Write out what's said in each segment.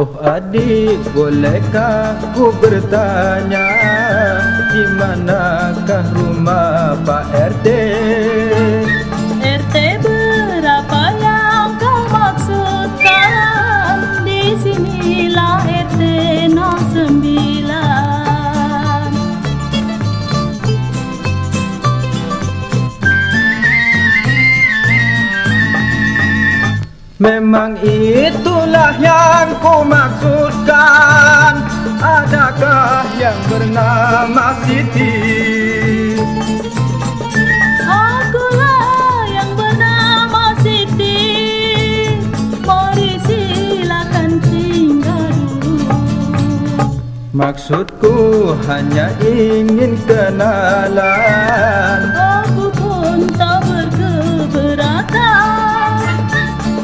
Oh adik, bolehkah ku bertanya Di manakah rumah Pak RT? Memang itulah yang ku maksudkan. Adakah yang bernama Siti? Akulah yang bernama Siti. Mari silakan tinggal dulu. Maksudku hanya ingin kenalan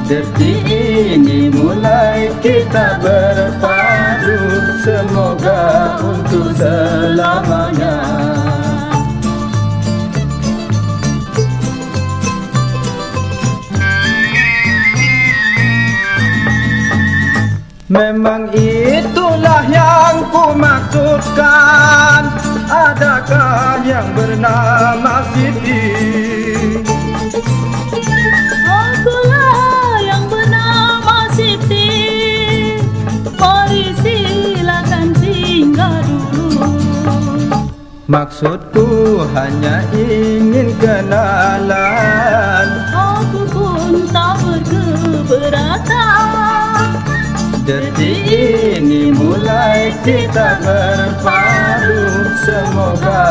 Detik ini mulai kita berpadu. Semoga untuk selamanya. Memang itulah yang ku maksudkan Maksudku hanya ingin kenalan. Aku pun tak berkeberatan. Detik ini mulai kita berpadu Semoga